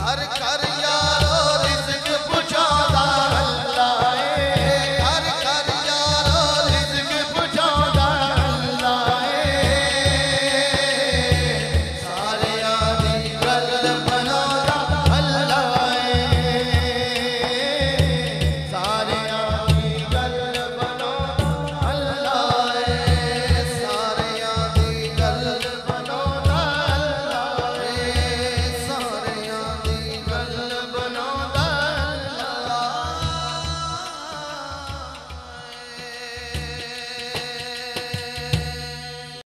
कर कर